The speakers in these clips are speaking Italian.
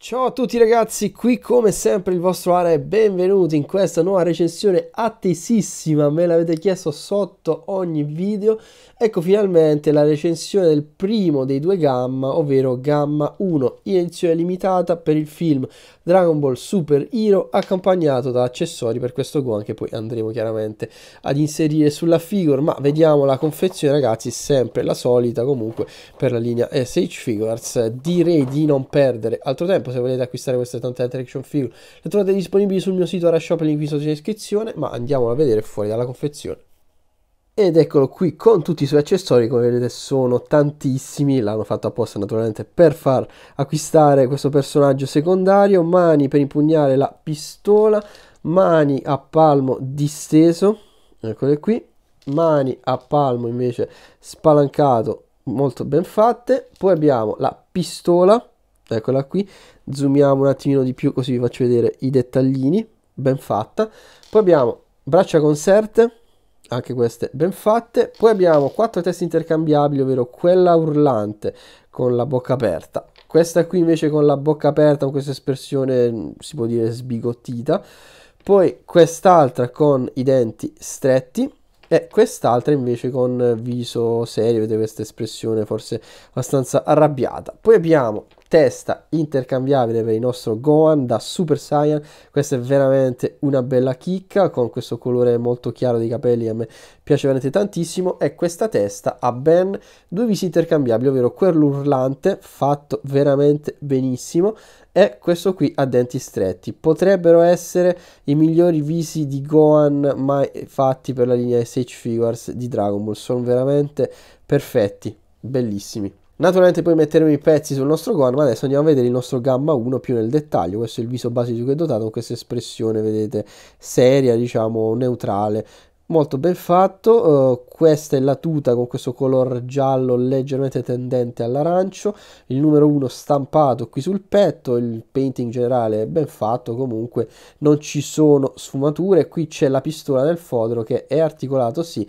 Ciao a tutti ragazzi, qui come sempre il vostro Ara e benvenuti in questa nuova recensione attesissima, me l'avete chiesto sotto ogni video. Ecco finalmente la recensione del primo dei due Gamma, ovvero Gamma 1 in edizione limitata per il film Dragon Ball Super Hero accompagnato da accessori per questo Gohan che poi andremo chiaramente ad inserire sulla figure, ma vediamo la confezione ragazzi, sempre la solita comunque per la linea SH Figures. Direi di non perdere altro tempo tempo se volete acquistare queste tante altre action figure. Le trovate disponibili sul mio sito Arashop link qui sotto in descrizione ma andiamo a vedere fuori dalla confezione. Ed eccolo qui con tutti i suoi accessori come vedete sono tantissimi. L'hanno fatto apposta naturalmente per far acquistare questo personaggio secondario. Mani per impugnare la pistola mani a palmo disteso eccole qui. Mani a palmo invece spalancato molto ben fatte. Poi abbiamo la pistola eccola qui. Zoomiamo un attimino di più così vi faccio vedere i dettaglini. Ben fatta. Poi abbiamo braccia conserte anche queste ben fatte. Poi abbiamo quattro teste intercambiabili ovvero quella urlante con la bocca aperta. Questa qui invece con la bocca aperta con questa espressione si può dire sbigottita. Poi quest'altra con i denti stretti e quest'altra invece con viso serio, vedete questa espressione forse abbastanza arrabbiata. Poi abbiamo testa intercambiabile per il nostro Gohan da Super Saiyan. Questa è veramente una bella chicca con questo colore molto chiaro dei capelli a me piace veramente tantissimo. E questa testa ha ben due visi intercambiabili ovvero quello urlante fatto veramente benissimo e questo qui a denti stretti. Potrebbero essere i migliori visi di Gohan mai fatti per la linea SH Figures di Dragon Ball. Sono veramente perfetti bellissimi Naturalmente poi metteremo i pezzi sul nostro Gohan, ma adesso andiamo a vedere il nostro Gamma 1 più nel dettaglio. Questo è il viso base di cui è dotato con questa espressione, vedete, seria, diciamo, neutrale. Molto ben fatto, uh, questa è la tuta con questo color giallo leggermente tendente all'arancio, il numero 1 stampato qui sul petto, il painting generale è ben fatto, comunque non ci sono sfumature, qui c'è la pistola del fodero che è articolato sì,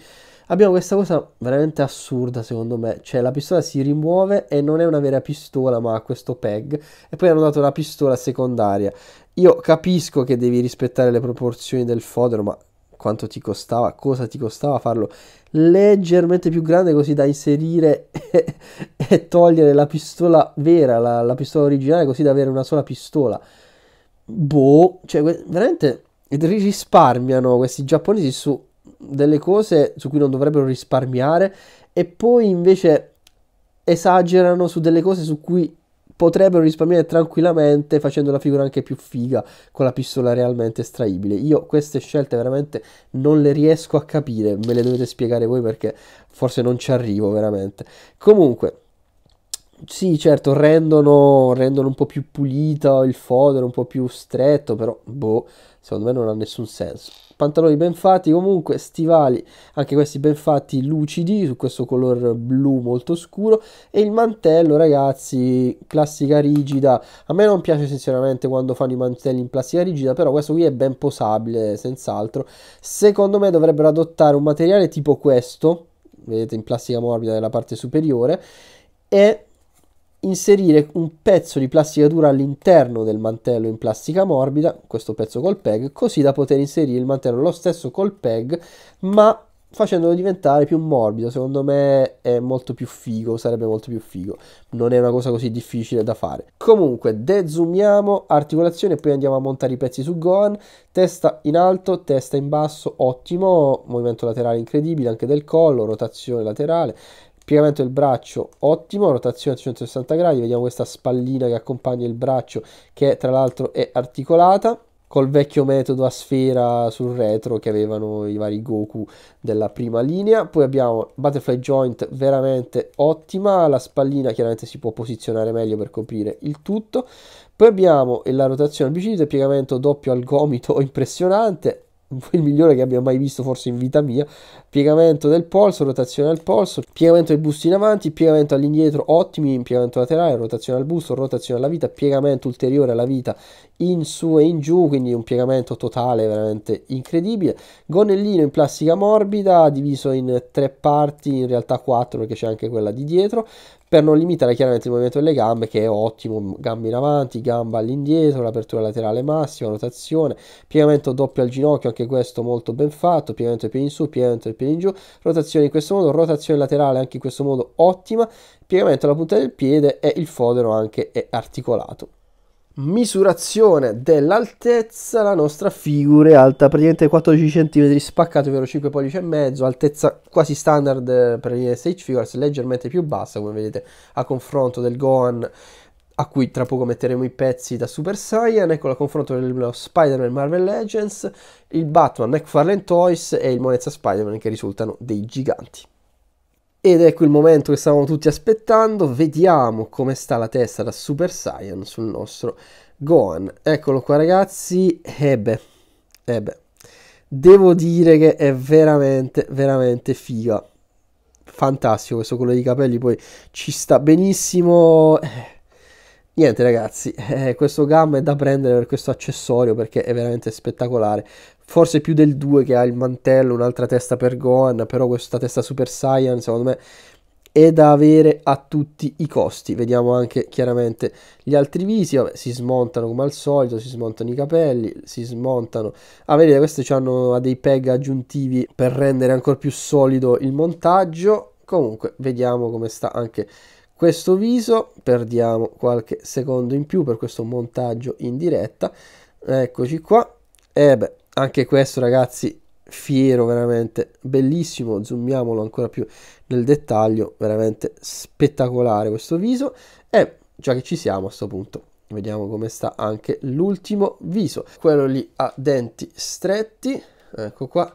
abbiamo questa cosa veramente assurda secondo me, cioè la pistola si rimuove e non è una vera pistola ma ha questo peg e poi hanno dato la pistola secondaria. Io capisco che devi rispettare le proporzioni del fodero ma quanto ti costava, cosa ti costava farlo leggermente più grande così da inserire e, e togliere la pistola vera, la, la pistola originale così da avere una sola pistola. Boh, cioè veramente risparmiano questi giapponesi su delle cose su cui non dovrebbero risparmiare e poi invece esagerano su delle cose su cui potrebbero risparmiare tranquillamente facendo la figura anche più figa con la pistola realmente estraibile. Io queste scelte veramente non le riesco a capire, me le dovete spiegare voi perché forse non ci arrivo veramente. Comunque, sì, certo, rendono, rendono un po' più pulito il fodero, un po' più stretto, però boh, secondo me non ha nessun senso. Pantaloni ben fatti comunque stivali anche questi ben fatti lucidi su questo color blu molto scuro e il mantello ragazzi classica rigida. A me non piace sinceramente quando fanno i mantelli in plastica rigida però questo qui è ben posabile senz'altro. Secondo me dovrebbero adottare un materiale tipo questo vedete in plastica morbida nella parte superiore e inserire un pezzo di plastica dura all'interno del mantello in plastica morbida, questo pezzo col peg, così da poter inserire il mantello lo stesso col peg, ma facendolo diventare più morbido. Secondo me è molto più figo, sarebbe molto più figo. Non è una cosa così difficile da fare. Comunque, dezoomiamo, articolazione, poi andiamo a montare i pezzi su Gohan. Testa in alto, testa in basso, ottimo. Movimento laterale incredibile anche del collo, rotazione laterale piegamento del braccio ottimo, rotazione a 160 gradi, vediamo questa spallina che accompagna il braccio che tra l'altro è articolata col vecchio metodo a sfera sul retro che avevano i vari Goku della prima linea. Poi abbiamo butterfly joint veramente ottima, la spallina chiaramente si può posizionare meglio per coprire il tutto. Poi abbiamo la rotazione al bicipite, piegamento doppio al gomito impressionante, il migliore che abbia mai visto forse in vita mia. Piegamento del polso rotazione al polso. Piegamento del busto in avanti piegamento all'indietro ottimi piegamento laterale rotazione al busto rotazione alla vita piegamento ulteriore alla vita in su e in giù quindi un piegamento totale veramente incredibile. Gonnellino in plastica morbida diviso in tre parti in realtà quattro perché c'è anche quella di dietro per non limitare chiaramente il movimento delle gambe che è ottimo, gambe in avanti, gamba all'indietro, l'apertura laterale massima, rotazione, piegamento doppio al ginocchio, anche questo molto ben fatto, piegamento dei piedi in su, piegamento dei piedi in giù, rotazione in questo modo, rotazione laterale anche in questo modo ottima, piegamento alla punta del piede e il fodero anche è articolato misurazione dell'altezza la nostra figura è alta praticamente 14 cm spaccato ovvero 5 pollici e mezzo altezza quasi standard per gli stage figures leggermente più bassa come vedete a confronto del Gohan a cui tra poco metteremo i pezzi da Super Saiyan ecco la confronto dello Spider-Man Marvel Legends il Batman McFarlane Toys e il Monezza Spider-Man che risultano dei giganti ed ecco il momento che stavamo tutti aspettando, vediamo come sta la testa da Super Saiyan sul nostro Gohan. Eccolo qua ragazzi, e beh, e beh, devo dire che è veramente, veramente figa. Fantastico questo colore di capelli, poi ci sta benissimo. Eh Niente ragazzi, eh, questo gamma è da prendere per questo accessorio perché è veramente spettacolare. Forse più del 2 che ha il mantello, un'altra testa per Gohan, però questa testa Super Saiyan secondo me è da avere a tutti i costi. Vediamo anche chiaramente gli altri visi, Vabbè, si smontano come al solito, si smontano i capelli, si smontano. Ah, vedete, questi hanno dei peg aggiuntivi per rendere ancora più solido il montaggio. Comunque, vediamo come sta anche questo viso, perdiamo qualche secondo in più per questo montaggio in diretta, eccoci qua, e beh, anche questo ragazzi, fiero veramente, bellissimo, zoomiamolo ancora più nel dettaglio, veramente spettacolare questo viso, e già che ci siamo a questo punto, vediamo come sta anche l'ultimo viso, quello lì a denti stretti, ecco qua,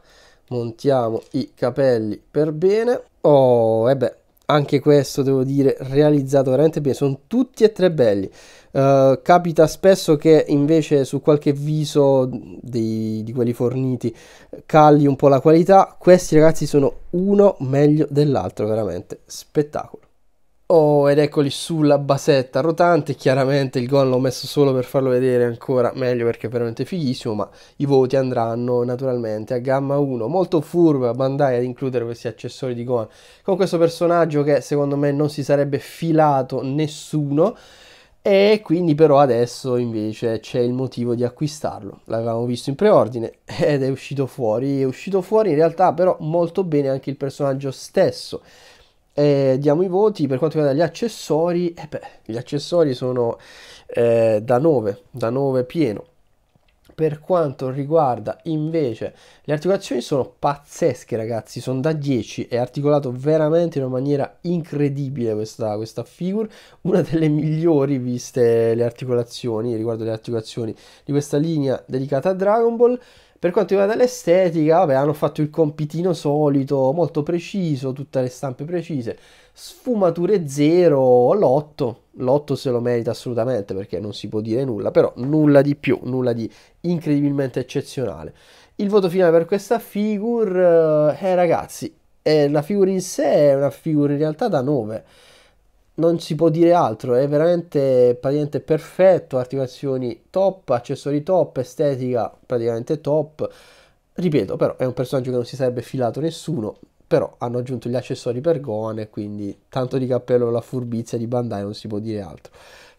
montiamo i capelli per bene, oh, e beh, anche questo devo dire realizzato veramente bene. Sono tutti e tre belli. Uh, capita spesso che invece su qualche viso dei, di quelli forniti cali un po' la qualità. Questi ragazzi sono uno meglio dell'altro veramente spettacolo Oh, ed eccoli sulla basetta rotante, chiaramente il gol l'ho messo solo per farlo vedere ancora meglio perché è veramente fighissimo, ma i voti andranno naturalmente a gamma 1, molto furba Bandai ad includere questi accessori di Gohan, con questo personaggio che secondo me non si sarebbe filato nessuno, e quindi però adesso invece c'è il motivo di acquistarlo, l'avevamo visto in preordine ed è uscito fuori, è uscito fuori in realtà però molto bene anche il personaggio stesso, e diamo i voti per quanto riguarda gli accessori. Eh beh, gli accessori sono eh, da 9, da 9 pieno. Per quanto riguarda invece le articolazioni sono pazzesche ragazzi, sono da 10, è articolato veramente in una maniera incredibile questa, questa figure, una delle migliori viste le articolazioni, riguardo le articolazioni di questa linea dedicata a Dragon Ball. Per quanto riguarda l'estetica, vabbè, hanno fatto il compitino solito, molto preciso, tutte le stampe precise, sfumature zero, l'otto, l'otto se lo merita assolutamente perché non si può dire nulla, però nulla di più, nulla di incredibilmente eccezionale. Il voto finale per questa figure, eh, ragazzi, eh, la figure in sé è una figure in realtà da 9 non si può dire altro, è veramente praticamente perfetto, articolazioni top, accessori top, estetica praticamente top. Ripeto, però è un personaggio che non si sarebbe filato nessuno, però hanno aggiunto gli accessori per Gohan quindi tanto di cappello la furbizia di Bandai non si può dire altro.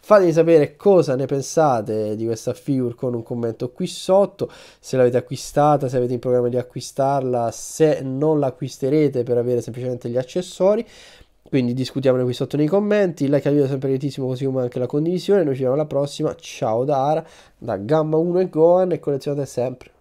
Fatemi sapere cosa ne pensate di questa figure con un commento qui sotto, se l'avete acquistata, se avete in programma di acquistarla, se non l'acquisterete per avere semplicemente gli accessori. Quindi discutiamone qui sotto nei commenti. like al video è sempre gratissimo, così come anche la condivisione. Noi ci vediamo alla prossima. Ciao da Ara, da Gamma 1 e Gohan e collezionate sempre.